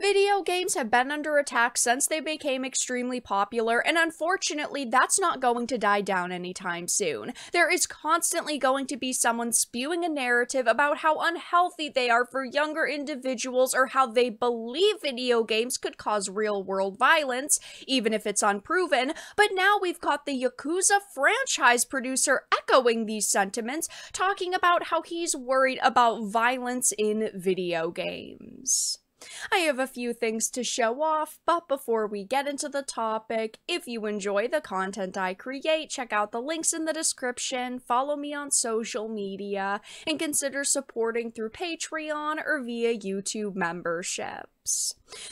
Video games have been under attack since they became extremely popular, and unfortunately, that's not going to die down anytime soon. There is constantly going to be someone spewing a narrative about how unhealthy they are for younger individuals or how they believe video games could cause real world violence, even if it's unproven. But now we've got the Yakuza franchise producer echoing these sentiments, talking about how he's worried about violence in video games. I have a few things to show off, but before we get into the topic, if you enjoy the content I create, check out the links in the description, follow me on social media, and consider supporting through Patreon or via YouTube membership.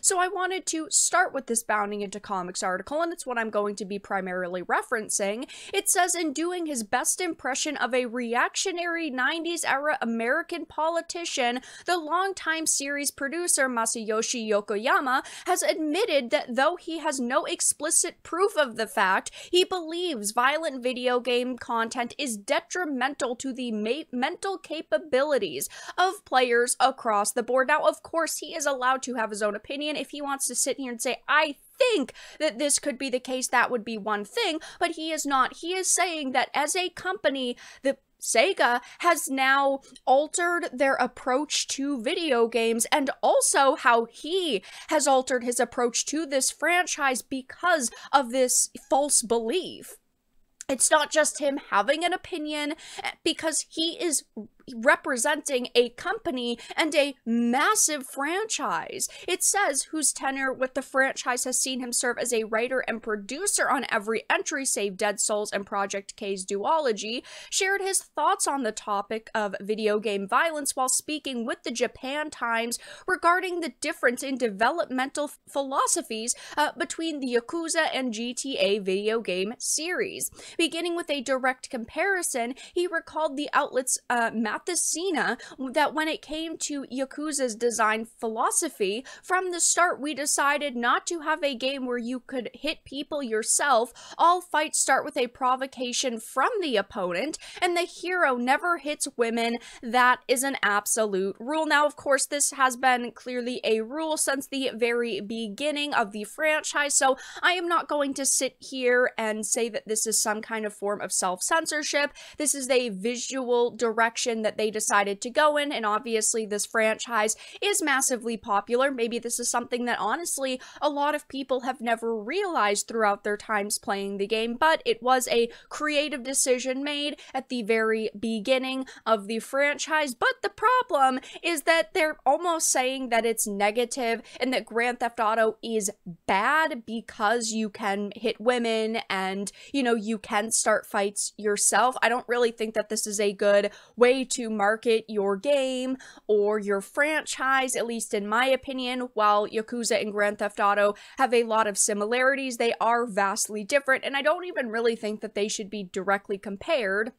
So I wanted to start with this Bounding into Comics article, and it's what I'm going to be primarily referencing. It says, in doing his best impression of a reactionary 90s era American politician, the longtime series producer Masayoshi Yokoyama has admitted that though he has no explicit proof of the fact, he believes violent video game content is detrimental to the mental capabilities of players across the board. Now, of course, he is allowed to have his own opinion. If he wants to sit here and say, I think that this could be the case, that would be one thing, but he is not. He is saying that as a company, the Sega has now altered their approach to video games and also how he has altered his approach to this franchise because of this false belief. It's not just him having an opinion eh, because he is representing a company and a massive franchise. It says whose tenure with the franchise has seen him serve as a writer and producer on every entry save Dead Souls and Project K's duology, shared his thoughts on the topic of video game violence while speaking with the Japan Times regarding the difference in developmental philosophies uh, between the Yakuza and GTA video game series. Beginning with a direct comparison, he recalled the outlet's uh, Matsushita that when it came to Yakuza's design philosophy, from the start we decided not to have a game where you could hit people yourself. All fights start with a provocation from the opponent, and the hero never hits women. That is an absolute rule. Now, of course, this has been clearly a rule since the very beginning of the franchise, so I am not going to sit here and say that this is some kind of form of self censorship. This is a visual direction that they decided to go in. And obviously, this franchise is massively popular. Maybe this is something that honestly a lot of people have never realized throughout their times playing the game, but it was a creative decision made at the very beginning of the franchise. But the problem is that they're almost saying that it's negative and that Grand Theft Auto is bad because you can hit women and, you know, you can start fights yourself. I don't really think that this is a good way to to market your game or your franchise, at least in my opinion. While Yakuza and Grand Theft Auto have a lot of similarities, they are vastly different, and I don't even really think that they should be directly compared.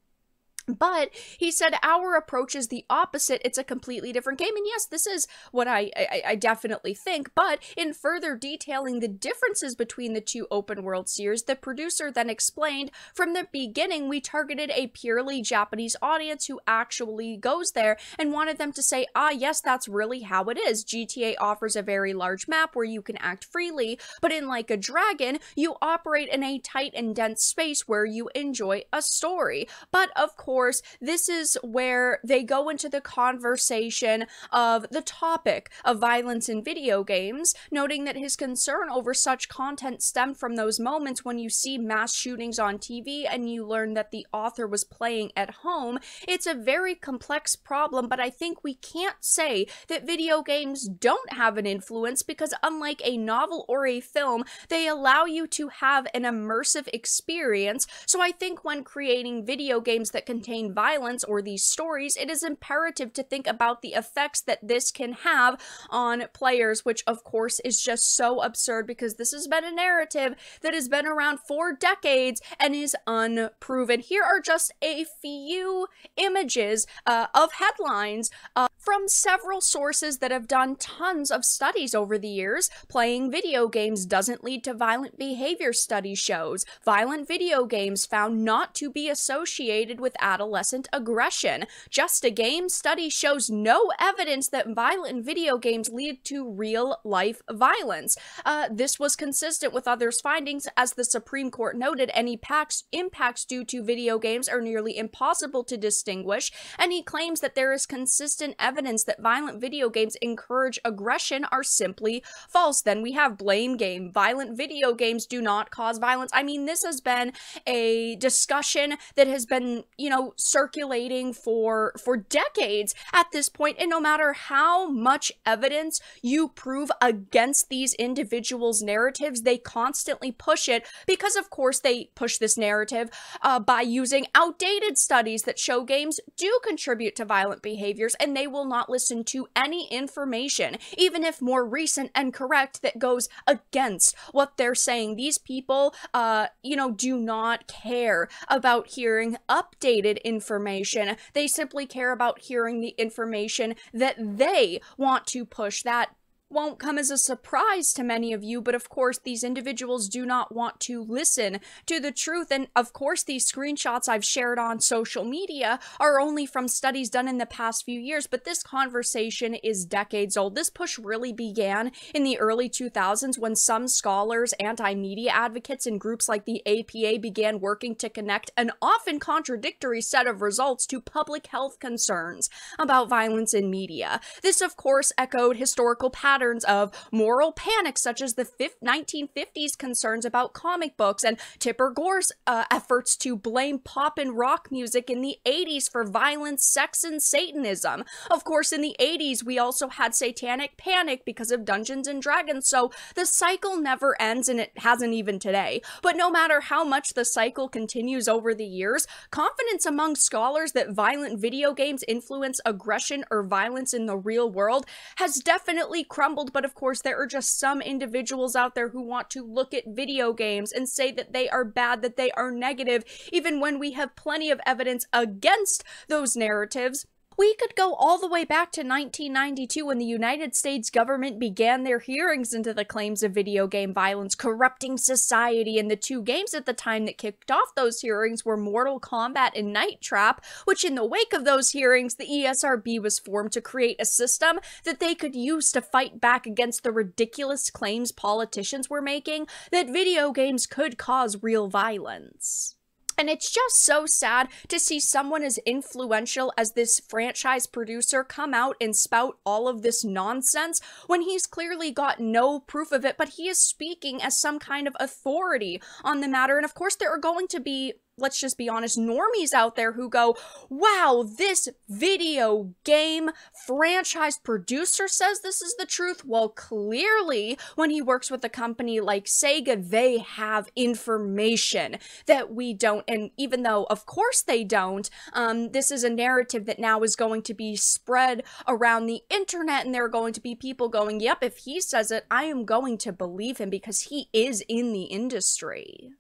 But he said our approach is the opposite. It's a completely different game. And yes, this is what I, I, I, definitely think. But in further detailing the differences between the two open world series, the producer then explained from the beginning we targeted a purely Japanese audience who actually goes there and wanted them to say, ah, yes, that's really how it is. GTA offers a very large map where you can act freely, but in Like a Dragon, you operate in a tight and dense space where you enjoy a story. But of course, course, this is where they go into the conversation of the topic of violence in video games, noting that his concern over such content stemmed from those moments when you see mass shootings on TV and you learn that the author was playing at home. It's a very complex problem, but I think we can't say that video games don't have an influence because, unlike a novel or a film, they allow you to have an immersive experience. So I think when creating video games that contain contain violence or these stories, it is imperative to think about the effects that this can have on players, which of course is just so absurd because this has been a narrative that has been around for decades and is unproven. Here are just a few images uh, of headlines uh, from several sources that have done tons of studies over the years. Playing video games doesn't lead to violent behavior, study shows. Violent video games found not to be associated with adolescent aggression. Just a Game study shows no evidence that violent video games lead to real life violence. Uh, this was consistent with others' findings, as the Supreme Court noted any packs, impacts due to video games are nearly impossible to distinguish, and he claims that there is consistent evidence that violent video games encourage aggression are simply false. Then we have blame game. Violent video games do not cause violence. I mean, this has been a discussion that has been, you know, circulating for for decades at this point, and no matter how much evidence you prove against these individuals' narratives, they constantly push it because, of course, they push this narrative uh, by using outdated studies that show games do contribute to violent behaviors, and they will not listen to any information, even if more recent and correct, that goes against what they're saying. These people, uh, you know, do not care about hearing updated information. They simply care about hearing the information that they want to push that won't come as a surprise to many of you, but of course, these individuals do not want to listen to the truth. And of course, these screenshots I've shared on social media are only from studies done in the past few years, but this conversation is decades old. This push really began in the early 2000s when some scholars, anti media advocates, and groups like the APA began working to connect an often contradictory set of results to public health concerns about violence in media. This, of course, echoed historical patterns patterns of moral panic, such as the 1950s concerns about comic books and Tipper Gore's uh, efforts to blame pop and rock music in the 80s for violence, sex, and Satanism. Of course, in the 80s, we also had satanic panic because of Dungeons and Dragons, so the cycle never ends and it hasn't even today. But no matter how much the cycle continues over the years, confidence among scholars that violent video games influence aggression or violence in the real world has definitely crumbled but of course, there are just some individuals out there who want to look at video games and say that they are bad, that they are negative, even when we have plenty of evidence against those narratives we could go all the way back to 1992 when the United States government began their hearings into the claims of video game violence corrupting society, and the two games at the time that kicked off those hearings were Mortal Kombat and Night Trap, which in the wake of those hearings, the ESRB was formed to create a system that they could use to fight back against the ridiculous claims politicians were making that video games could cause real violence. And it's just so sad to see someone as influential as this franchise producer come out and spout all of this nonsense when he's clearly got no proof of it, but he is speaking as some kind of authority on the matter. And of course, there are going to be let's just be honest, normies out there who go, wow, this video game franchise producer says this is the truth. Well, clearly, when he works with a company like Sega, they have information that we don't. And even though, of course, they don't, um, this is a narrative that now is going to be spread around the internet, and there are going to be people going, yep, if he says it, I am going to believe him because he is in the industry.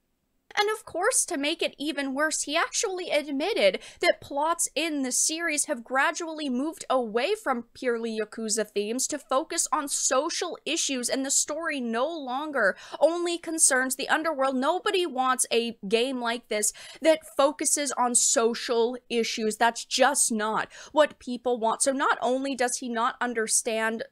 And of course, to make it even worse, he actually admitted that plots in the series have gradually moved away from purely Yakuza themes to focus on social issues, and the story no longer only concerns the underworld. Nobody wants a game like this that focuses on social issues. That's just not what people want. So not only does he not understand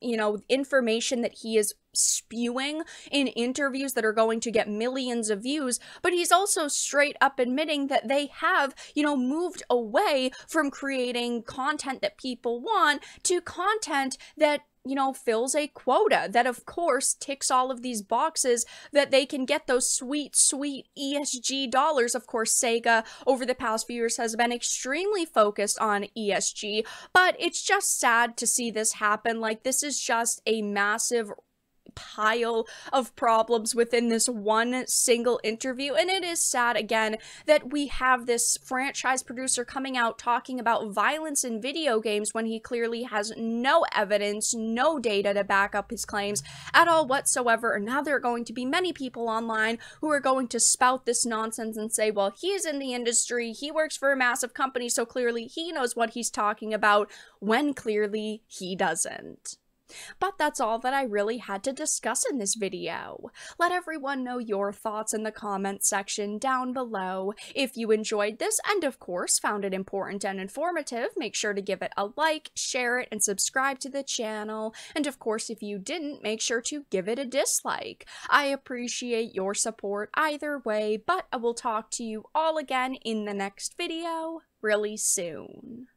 you know, information that he is spewing in interviews that are going to get millions of views, but he's also straight up admitting that they have, you know, moved away from creating content that people want to content that you know, fills a quota that, of course, ticks all of these boxes that they can get those sweet, sweet ESG dollars. Of course, Sega over the past few years has been extremely focused on ESG, but it's just sad to see this happen. Like, this is just a massive pile of problems within this one single interview. And it is sad again that we have this franchise producer coming out talking about violence in video games when he clearly has no evidence, no data to back up his claims at all whatsoever. And now there are going to be many people online who are going to spout this nonsense and say, well, he's in the industry, he works for a massive company, so clearly he knows what he's talking about, when clearly he doesn't. But that's all that I really had to discuss in this video. Let everyone know your thoughts in the comments section down below. If you enjoyed this and of course found it important and informative, make sure to give it a like, share it, and subscribe to the channel. And of course, if you didn't, make sure to give it a dislike. I appreciate your support either way, but I will talk to you all again in the next video really soon.